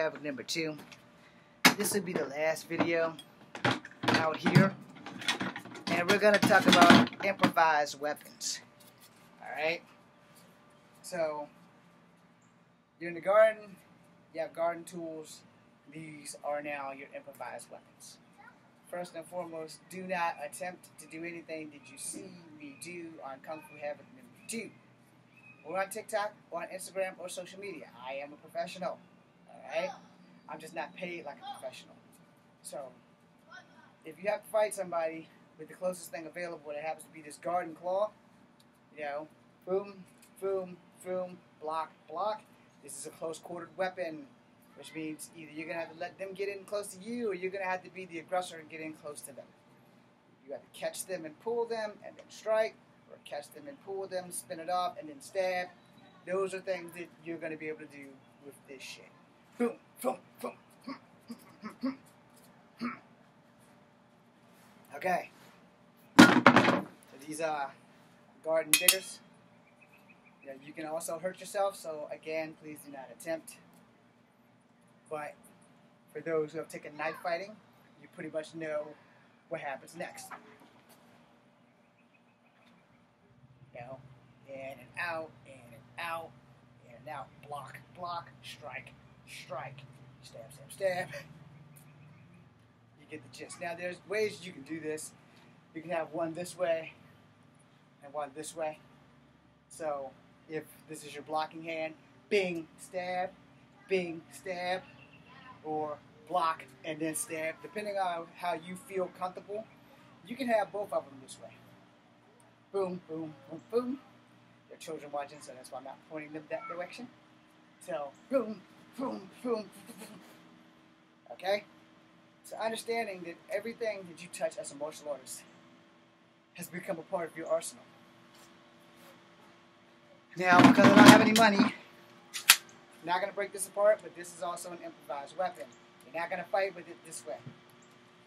Havok number two. This will be the last video out here. And we're going to talk about improvised weapons. Alright? So, you're in the garden, you have garden tools. These are now your improvised weapons. First and foremost, do not attempt to do anything that you see me do on Kung Fu Havok number two. Or on TikTok, or on Instagram, or social media. I am a professional. Alright? I'm just not paid like a professional. So, if you have to fight somebody with the closest thing available that happens to be this garden claw, you know, boom, boom, boom, block, block. This is a close quartered weapon, which means either you're going to have to let them get in close to you or you're going to have to be the aggressor and get in close to them. You have to catch them and pull them and then strike, or catch them and pull them, spin it off, and then stab. Those are things that you're going to be able to do with this shit. Okay. So these are garden diggers. You, you can also hurt yourself, so again, please do not attempt. But for those who have taken knife fighting, you pretty much know what happens next. Know, in and out, in and out, in and out, block, block, strike, strike, stab, stab, stab. You get the gist. Now, there's ways you can do this. You can have one this way and one this way. So, if this is your blocking hand, bing, stab, bing, stab, or block and then stab. Depending on how you feel comfortable, you can have both of them this way. Boom, boom, boom, boom. Are children watching, so that's why I'm not pointing them that direction. So, boom, boom, boom, boom. Okay? So, understanding that everything that you touch as a martial artist has become a part of your arsenal. Now, because I don't have any money, I'm not going to break this apart, but this is also an improvised weapon. You're not going to fight with it this way.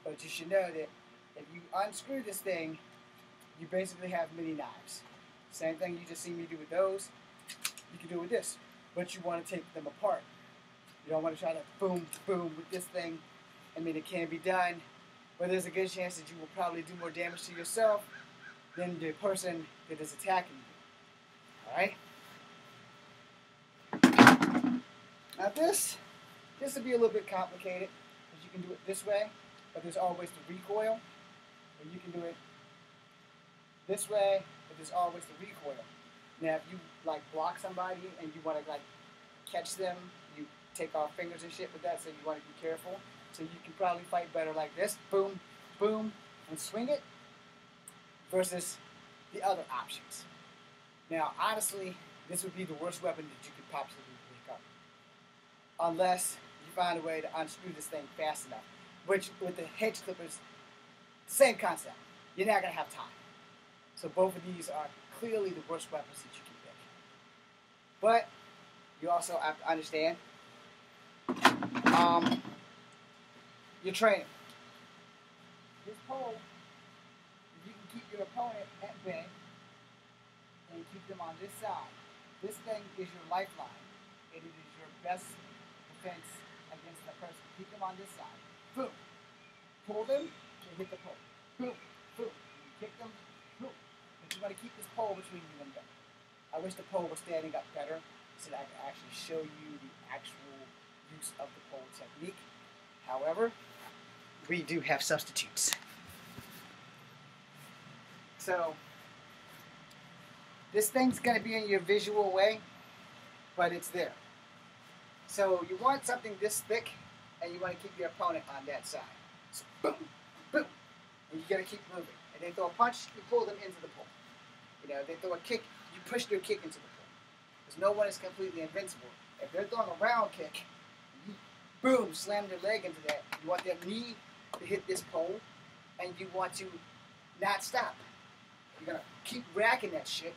But you should know that if you unscrew this thing, you basically have mini knives. Same thing you just see me do with those, you can do with this. But you want to take them apart. You don't want to try to boom, boom with this thing. I mean, it can be done, but there's a good chance that you will probably do more damage to yourself than the person that is attacking you. Alright? Now this, this would be a little bit complicated, because you can do it this way, but there's always the recoil, and you can do it this way, but there's always the recoil. Now, if you like block somebody and you want to like catch them, take off fingers and shit with that, so you want to be careful. So you can probably fight better like this, boom, boom, and swing it, versus the other options. Now, honestly, this would be the worst weapon that you could possibly pick up, unless you find a way to unscrew this thing fast enough. Which, with the hedge clippers, same concept. You're not gonna have time. So both of these are clearly the worst weapons that you can pick. But you also have to understand um, your training. This pole, if you can keep your opponent at bay and keep them on this side. This thing is your lifeline. And it is your best defense against the person. Keep them on this side. Boom. Pull them and hit the pole. Boom. Boom. Kick them. Boom. But you want to keep this pole between you and them. I wish the pole was standing up better so that I could actually show you the actual use of the pole technique. However, we do have substitutes. So, this thing's going to be in your visual way, but it's there. So you want something this thick, and you want to keep your opponent on that side. So boom, boom, and you got to keep moving. And they throw a punch, you pull them into the pole. You know, they throw a kick, you push their kick into the pole. Because no one is completely invincible. If they're throwing a round kick, boom, slam their leg into that. You want their knee to hit this pole, and you want to not stop. You're gonna keep racking that shit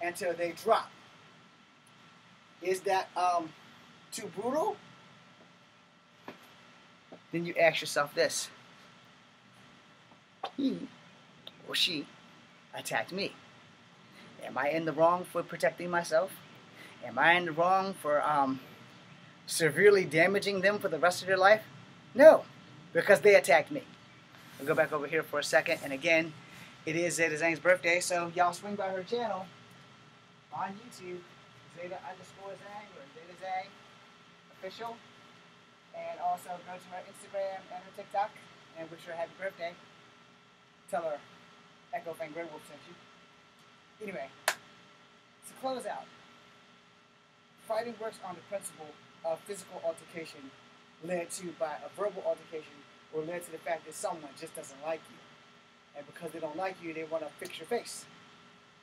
until they drop. Is that um, too brutal? Then you ask yourself this. He or she attacked me. Am I in the wrong for protecting myself? Am I in the wrong for um, severely damaging them for the rest of their life? No, because they attacked me. We'll go back over here for a second, and again, it is Zeta Zhang's birthday, so y'all swing by her channel on YouTube, Zeta underscore Zhang or Zeta Zhang official, and also go to her Instagram and her TikTok and wish her a happy birthday. Tell her Echo Fan Grey Wolf sent you. Anyway, to close out, fighting works on the principle of physical altercation led to by a verbal altercation or led to the fact that someone just doesn't like you. And because they don't like you, they want to fix your face.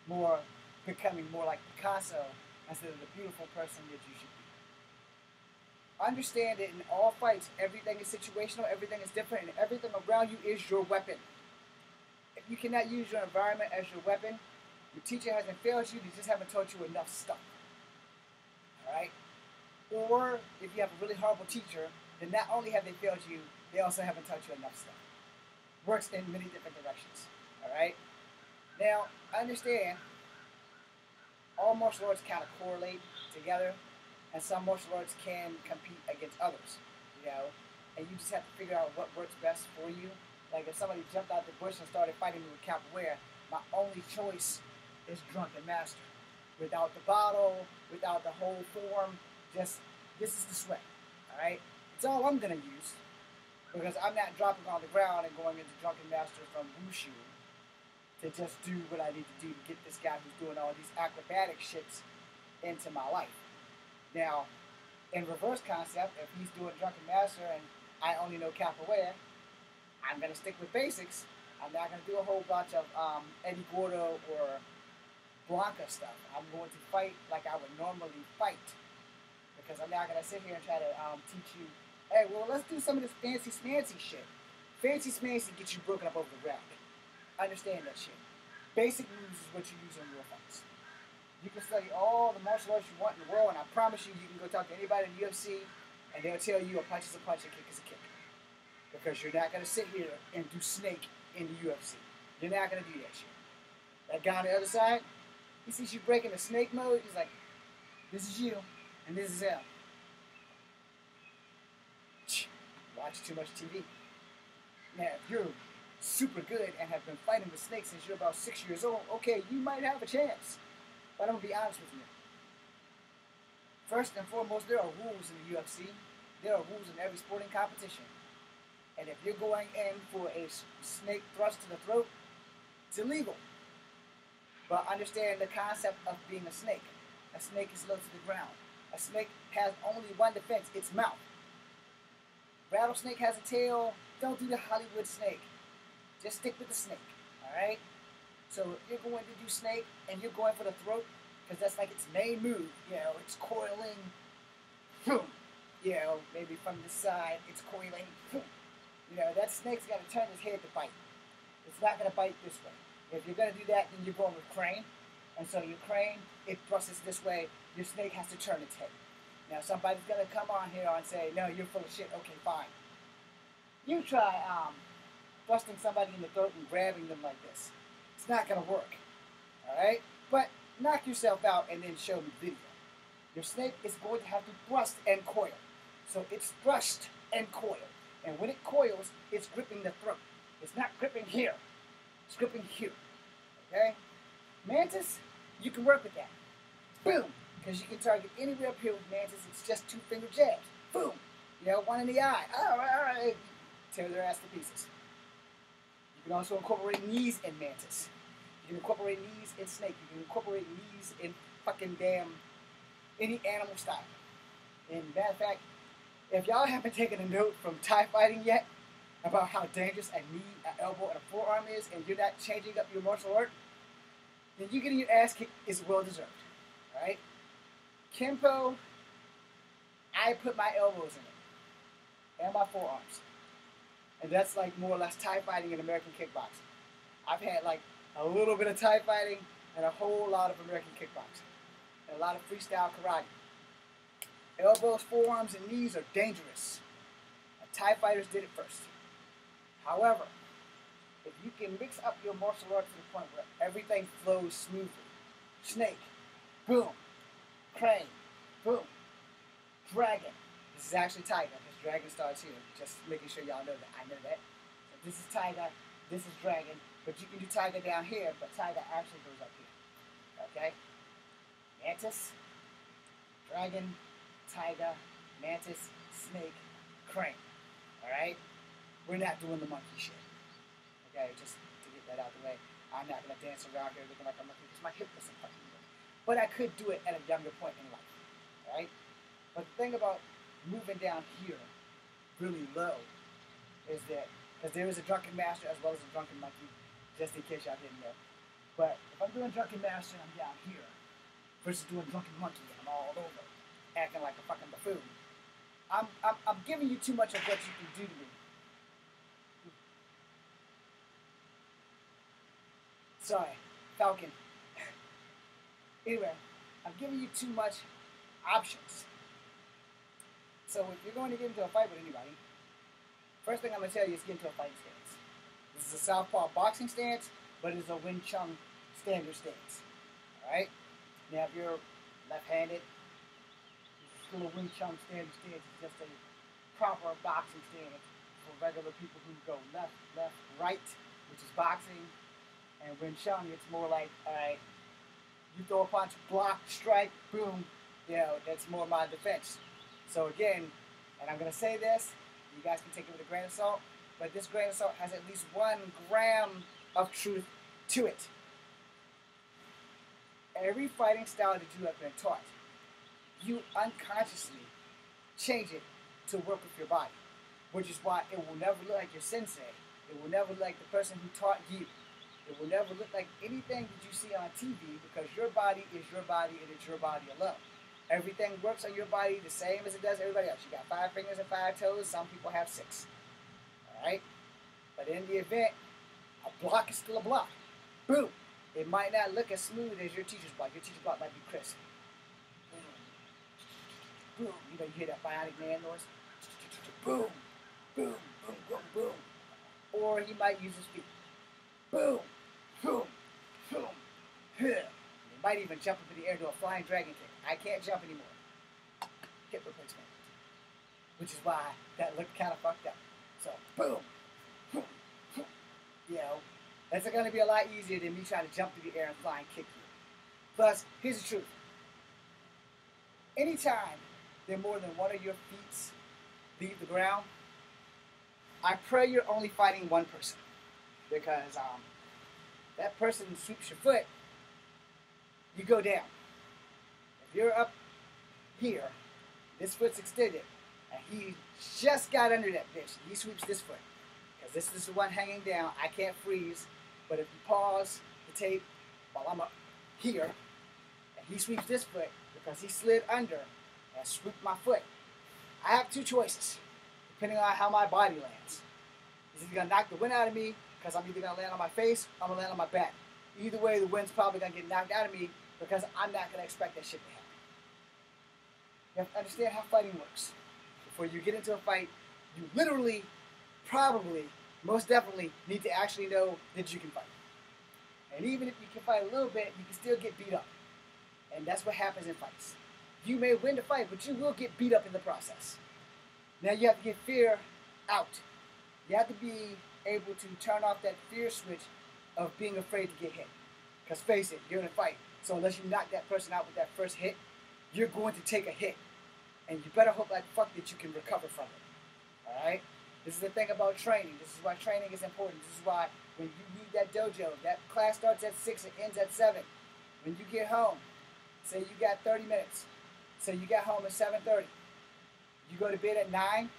More becoming more like Picasso instead of the beautiful person that you should be. Understand that in all fights, everything is situational, everything is different, and everything around you is your weapon. If you cannot use your environment as your weapon, your teacher hasn't failed you, they just haven't taught you enough stuff. Alright? Or if you have a really horrible teacher, then not only have they failed you, they also haven't taught you enough stuff. Works in many different directions. Alright? Now, understand all martial arts kind of correlate together, and some martial arts can compete against others, you know, and you just have to figure out what works best for you. Like if somebody jumped out the bush and started fighting me with capoeira, my only choice is drunken master. Without the bottle, without the whole form, just this is the sweat. Alright? It's all I'm gonna use. Because I'm not dropping on the ground and going into drunken master from Wushu to just do what I need to do to get this guy who's doing all these acrobatic shits into my life. Now, in reverse concept, if he's doing Drunken Master and I only know capoeira, I'm to stick with basics. I'm not to do a whole bunch of um, Eddie Gordo or Blanka stuff. I'm going to fight like I would normally fight. Because I'm not to sit here and try to um, teach you, hey, well, let's do some of this fancy smancy shit. Fancy smancy gets you broken up over the rack. Understand that shit. Basic moves is what you use in real fights. You can study all the martial arts you want in the world, and I promise you, you can go talk to anybody in the UFC, and they'll tell you a punch is a punch, a kick is a kick. Because you're not to sit here and do snake in the UFC. You're not to do that shit. That guy on the other side, he sees you breaking the snake mode, he's like, this is you, and this is him. Watch too much TV. Now, if you're super good and have been fighting with snakes since you're about six years old, okay, you might have a chance. But I'm to be honest with you. First and foremost, there are rules in the UFC. There are rules in every sporting competition. And if you're going in for a snake thrust to the throat, it's illegal. But understand the concept of being a snake. A snake is low to the ground. A snake has only one defense, its mouth. Rattlesnake has a tail. Don't do the Hollywood snake. Just stick with the snake, all right? So if you're going to do snake and you're going for the throat, because that's like its main move, you know, it's coiling, boom, you know, maybe from the side, it's coiling, boom. You know, that snake's got to turn his head to bite. It's not going to bite this way. If you're going to do that, then you're going with crane. And so your crane, it thrusts this way, your snake has to turn its head. Now somebody's to come on here and say, no, you're full of shit. Okay, fine. You try um, thrusting somebody in the throat and grabbing them like this. It's not to work. Alright? But knock yourself out and then show me video. Your snake is going to have to thrust and coil. So it's thrust and coil. And when it coils, it's gripping the throat. It's not gripping here. It's gripping here. Okay? Mantis, you can work with that. Boom! Because you can target anywhere up here with Mantis. It's just two finger jabs. Boom! You know, one in the eye. All right, all right. Tear their ass to pieces. You can also incorporate knees in mantis. You can incorporate knees in snake. You can incorporate knees in fucking damn any animal style. And matter of fact, if y'all haven't taken a note from Thai fighting yet about how dangerous a knee, an elbow, and a forearm is, and you're not changing up your martial art, then you getting your ass kicked is well deserved. Alright? Kempo, I put my elbows in it. And my forearms. And that's like more or less Thai fighting in American kickboxing. I've had like a little bit of Thai fighting and a whole lot of American kickboxing. And a lot of freestyle karate. Elbows, forearms, and knees are dangerous. The Thai fighters did it first. However, if you can mix up your martial arts to the point where everything flows smoothly, snake, boom, crane, boom, dragon, This is actually Tiger. This Dragon starts here. Just making sure y'all know that. I know that. So this is Tiger. This is Dragon. But you can do Tiger down here, but Tiger actually goes up here. Okay? Mantis, Dragon, Tiger, Mantis, Snake, Crane. Alright? We're not doing the monkey shit. Okay, just to get that out of the way. I'm not gonna dance around here looking like a monkey because my hip doesn't fucking. But I could do it at a younger point in life. Right? But the thing about moving down here really low is that because there is a drunken master as well as a drunken monkey, just in case y'all didn't know. But if I'm doing drunken master and I'm down here versus doing drunken monkey and I'm all over acting like a fucking buffoon, I'm, I'm, I'm giving you too much of what you can do to me. Sorry, Falcon. Anyway, I'm giving you too much options. So if you're going to get into a fight with anybody, first thing I'm going to tell you is get into a fighting stance. This is a southpaw boxing stance, but it is a Wing Chun standard stance. Alright? Now if you're left-handed, still a Wing Chun standard stance is just a proper boxing stance for regular people who go left, left, right, which is boxing, and Wing Chun, it's more like, alright, you throw a punch, block, strike, boom, you know, that's more my defense. So again, and I'm going to say this, you guys can take it with a grain of salt, but this grain of salt has at least one gram of truth to it. Every fighting style that you have been taught, you unconsciously change it to work with your body, which is why it will never look like your sensei. It will never look like the person who taught you. It will never look like anything that you see on TV because your body is your body and it's your body alone. Everything works on your body the same as it does everybody else. You got five fingers and five toes. Some people have six. All right? But in the event, a block is still a block. Boom. It might not look as smooth as your teacher's block. Your teacher's block might be crisp. Boom. Boom. You know, you hear that bionic man noise? Boom. Boom. Boom. Boom. Boom. Or he might use his feet. Boom boom, boom, They might even jump into the air to a flying dragon kick. I can't jump anymore. Hip replacement. Which is why that looked kind of fucked up. So, boom, boom, boom. You know, that's going to be a lot easier than me trying to jump through the air and fly and kick you. Plus, here's the truth. Anytime there more than one of your feet leave the ground, I pray you're only fighting one person. Because um, that person sweeps your foot, you go down. If you're up here, this foot's extended, and he just got under that bitch, he sweeps this foot. Because this is the one hanging down, I can't freeze, but if you pause the tape while I'm up here, and he sweeps this foot, because he slid under and swooped my foot, I have two choices, depending on how my body lands. He's either gonna knock the wind out of me, because I'm either going to land on my face or I'm going to land on my back. Either way, the wind's probably going to get knocked out of me because I'm not going to expect that shit to happen. You have to understand how fighting works. Before you get into a fight, you literally, probably, most definitely need to actually know that you can fight. And even if you can fight a little bit, you can still get beat up. And that's what happens in fights. You may win the fight, but you will get beat up in the process. Now you have to get fear out. You have to be able to turn off that fear switch of being afraid to get hit. Because face it, you're in a fight. So unless you knock that person out with that first hit, you're going to take a hit. And you better hope like fuck that you can recover from it. Alright? This is the thing about training. This is why training is important. This is why when you leave that dojo, that class starts at 6 and ends at 7. When you get home, say you got 30 minutes. Say you got home at 7.30. You go to bed at 9.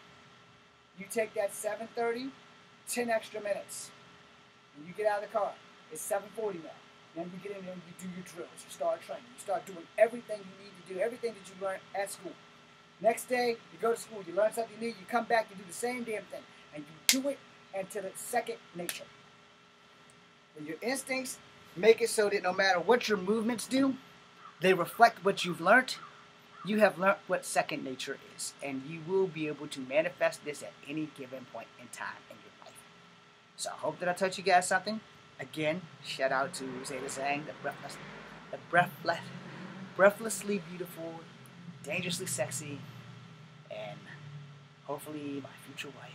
You take that 7.30 10 extra minutes. When you get out of the car, it's 7.40 now. Then you get in there and you do your drills. You start training. You start doing everything you need to do, everything that you learned at school. Next day, you go to school, you learn something new, you come back, you do the same damn thing. And you do it until it's second nature. When your instincts make it so that no matter what your movements do, they reflect what you've learned, you have learned what second nature is. And you will be able to manifest this at any given point in time so I hope that I taught you guys something. Again, shout out to Zeta Zhang, the breathless, the breathless, breathlessly beautiful, dangerously sexy, and hopefully my future wife.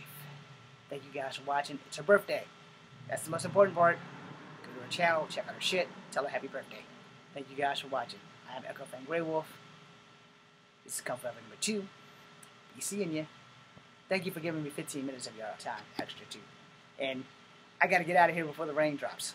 Thank you guys for watching. It's her birthday. That's the most important part. Go to her channel, check out her shit, tell her happy birthday. Thank you guys for watching. I am Echo Fan Grey Wolf. This is Comfort number two. Be seeing you. Thank you for giving me 15 minutes of your time, extra too. And I gotta get out of here before the rain drops.